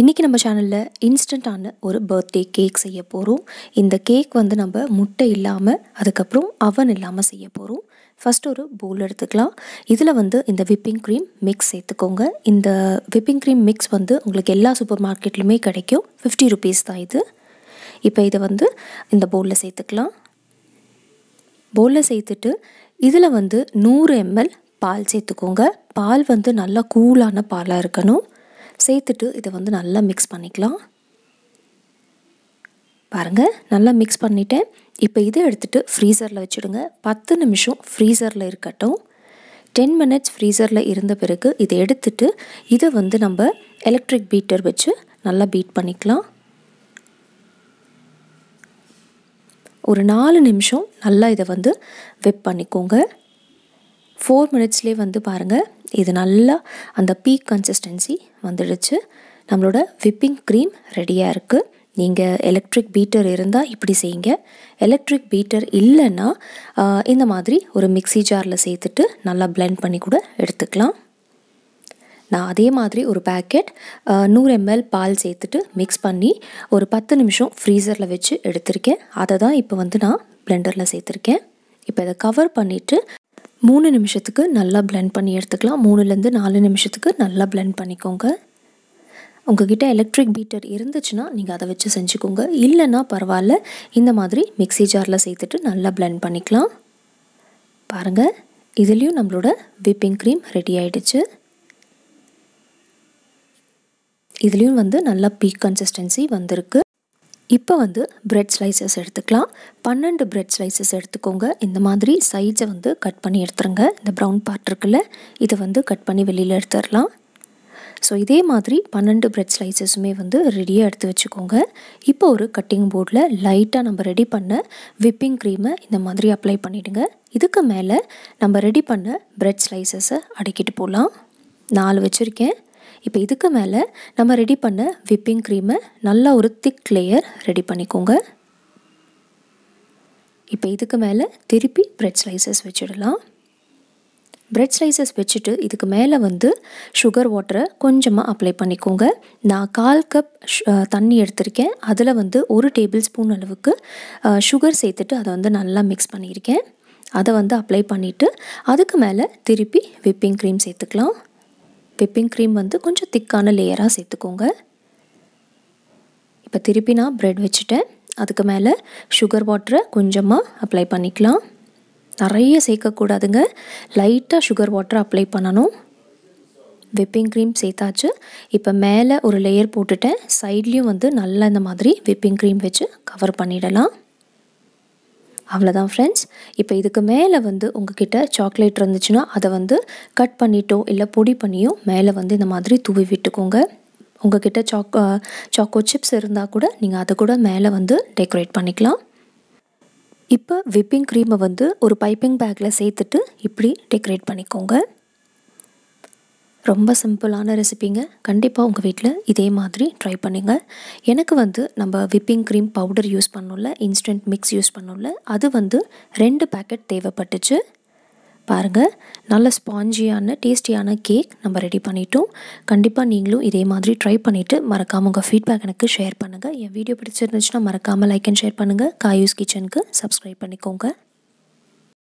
இன்றைக்கி நம்ம சேனலில் இன்ஸ்டண்ட்டான ஒரு பர்த்டே கேக் செய்ய போகிறோம் இந்த கேக் வந்து நம்ம முட்டை இல்லாமல் அதுக்கப்புறம் அவன் இல்லாமல் செய்ய போகிறோம் ஃபஸ்ட் ஒரு பவுல் எடுத்துக்கலாம். இதில் வந்து இந்த விப்பிங் க்ரீம் மிக்ஸ் சேர்த்துக்கோங்க. இந்த விப்பிங் க்ரீம் மிக்ஸ் வந்து உங்களுக்கு எல்லா சூப்பர் மார்க்கெட்லையுமே கிடைக்கும். ஃபிஃப்டி ருபீஸ் தான் இது. இப்போ இதை வந்து இந்த பவுலில் சேர்த்துக்கலாம். பவுலில் சேர்த்துட்டு இதில் வந்து நூறு எம்எல் பால் சேர்த்துக்கோங்க. பால் வந்து நல்லா கூலான பாலாக இருக்கணும். சேர்த்துட்டு இதை வந்து நல்லா மிக்ஸ் பண்ணிக்கலாம். பாருங்கள் நல்லா மிக்ஸ் பண்ணிட்டேன். இப்போ இதை எடுத்துகிட்டு ஃப்ரீசரில் வச்சுடுங்க. பத்து நிமிஷம் ஃப்ரீசரில் இருக்கட்டும். டென் மினிட்ஸ் ஃப்ரீசரில் இருந்த பிறகு இதை எடுத்துட்டு இதை வந்து நம்ம எலக்ட்ரிக் பீட்டர் வச்சு நல்லா பீட் பண்ணிக்கலாம். ஒரு நாலு நிமிஷம் நல்லா இதை வந்து வெப் பண்ணிக்கோங்க. ஃபோர் மினிட்ஸ்லேயே வந்து பாருங்கள் இது நல்லா அந்த பீக் கன்சிஸ்டன்சி வந்துடுச்சு. நம்மளோட விப்பிங் க்ரீம் ரெடியாக இருக்குது நீங்கள் எலக்ட்ரிக் பீட்டர் இருந்தால் இப்படி செய்யுங்க. எலக்ட்ரிக் பீட்டர் இல்லைன்னா இந்த மாதிரி ஒரு மிக்சி ஜாரில் சேர்த்துட்டு நல்லா பிளெண்ட் பண்ணி கூட எடுத்துக்கலாம். நான் அதே மாதிரி ஒரு பேக்கெட் நூறு எம்எல் பால் சேர்த்துட்டு மிக்ஸ் பண்ணி ஒரு பத்து நிமிஷம் ஃப்ரீசரில் வச்சு எடுத்திருக்கேன். அதை தான் இப்போ வந்து நான் பிளெண்டரில் சேர்த்துருக்கேன். இப்போ இதை கவர் பண்ணிவிட்டு மூணு நிமிஷத்துக்கு நல்லா பிளெண்ட் பண்ணி எடுத்துக்கலாம். மூணுலேருந்து நாலு நிமிஷத்துக்கு நல்லா பிளெண்ட் பண்ணிக்கோங்க. உங்ககிட்ட எலக்ட்ரிக் பீட்டர் இருந்துச்சுன்னா நீங்கள் அதை வச்சு செஞ்சுக்கோங்க. இல்லைன்னா பரவாயில்ல இந்த மாதிரி மிக்சி ஜாரில் சேர்த்துட்டு நல்லா பிளெண்ட் பண்ணிக்கலாம். பாருங்கள் இதுலேயும் நம்மளோட விப்பிங் க்ரீம் ரெடி ஆகிடுச்சு இதுலேயும் வந்து நல்லா பீக் கன்சிஸ்டன்சி வந்திருக்கு. இப்போ வந்து பிரெட் ஸ்லைசஸ் எடுத்துக்கலாம். பன்னெண்டு பிரெட் ஸ்லைசஸ் எடுத்துக்கோங்க. இந்த மாதிரி சைஸை வந்து கட் பண்ணி எடுத்துருங்க. இந்த ப்ரௌன் பார்ட் இருக்குல்ல இதை வந்து கட் பண்ணி வெளியில் எடுத்துடலாம். ஸோ இதே மாதிரி பன்னெண்டு பிரெட் ஸ்லைசஸுமே வந்து ரெடியாக எடுத்து வச்சுக்கோங்க. இப்போ ஒரு கட்டிங் போர்டில் லைட்டாக நம்ம ரெடி பண்ண விப்பிங் க்ரீமை இந்த மாதிரி அப்ளை பண்ணிவிடுங்க இதுக்கு மேலே நம்ம ரெடி பண்ண பிரெட் ஸ்லைசஸை அடக்கிட்டு போகலாம் நாலு வச்சுருக்கேன். இப்போ இதுக்கு மேலே நம்ம ரெடி பண்ண விப்பிங் க்ரீமை நல்லா ஒரு திக் லேயர் ரெடி பண்ணிக்கோங்க. இப்போ இதுக்கு மேலே திருப்பி ப்ரெட் ஸ்லைசஸ் வச்சிடலாம். ப்ரெட் ஸ்லைசஸ் வச்சுட்டு இதுக்கு மேலே வந்து சுகர் வாட்டரை கொஞ்சமாக அப்ளை பண்ணிக்கோங்க. நான் கால் கப் தண்ணி எடுத்திருக்கேன். அதில் வந்து ஒரு டேபிள் ஸ்பூன் அளவுக்கு சுகர் சேர்த்துட்டு அதை வந்து நல்லா மிக்ஸ் பண்ணியிருக்கேன். அதை வந்து அப்ளை பண்ணிவிட்டு அதுக்கு மேலே திருப்பி விப்பிங் க்ரீம் சேர்த்துக்கலாம். விப்பிங் க்ரீம் வந்து கொஞ்சம் திக்கான லேயராக சேர்த்துக்கோங்க. இப்போ திருப்பி நான் ப்ரெட் வச்சுட்டேன். அதுக்கு மேலே சுகர் வாட்டரை கொஞ்சமாக அப்ளை பண்ணிக்கலாம். நிறைய சேர்க்கக்கூடாதுங்க. லைட்டாக சுகர் வாட்டரை அப்ளை பண்ணணும். விப்பிங் க்ரீம் சேர்த்தாச்சு. இப்போ மேலே ஒரு லேயர் போட்டுட்டேன். சைட்லேயும் வந்து நல்லா இந்த மாதிரி விப்பிங் க்ரீம் வச்சு கவர் பண்ணிடலாம். அவ்வளோதான் ஃப்ரெண்ட்ஸ் இப்போ இதுக்கு மேலே வந்து உங்ககிட்ட சாக்லேட் இருந்துச்சுன்னா அதை வந்து கட் பண்ணிட்டோ இல்லை பொடி பண்ணியோ மேலே வந்து இந்த மாதிரி தூவி விட்டுக்கோங்க. உங்ககிட்ட சாக்கோ சாக்கோ சிப்ஸ் இருந்தால் கூட நீங்கள் அதை கூட மேலே வந்து டெக்கரேட் பண்ணிக்கலாம். இப்போ விப்பிங் க்ரீமை வந்து ஒரு பைப்பிங் பேக்கில் சேர்த்துட்டு இப்படி டெக்கரேட் பண்ணிக்கோங்க. ரொம்ப சிம்பிளான ரெசிபிங்க. கண்டிப்பாக உங்கள் வீட்டில் இதே மாதிரி ட்ரை பண்ணுங்கள் எனக்கு வந்து நம்ம விப்பிங் க்ரீம் பவுடர் யூஸ் பண்ணோம்ல இன்ஸ்டன்ட் மிக்ஸ் யூஸ் பண்ணோம்ல அது வந்து ரெண்டு பேக்கெட் தேவைப்பட்டுச்சு. பாருங்கள் நல்ல ஸ்பாஞ்சியான டேஸ்டியான கேக் நம்ம ரெடி பண்ணிட்டோம். கண்டிப்பாக நீங்களும் இதே மாதிரி ட்ரை பண்ணிவிட்டு மறக்காமல் உங்கள் ஃபீட்பேக் எனக்கு ஷேர் பண்ணுங்கள் என் வீடியோ பிடிச்சிருந்துச்சுன்னா மறக்காமல் லைக் அண்ட் ஷேர் பண்ணுங்கள் காயூஸ் கிச்சனுக்கு சப்ஸ்கிரைப் பண்ணிக்கோங்க.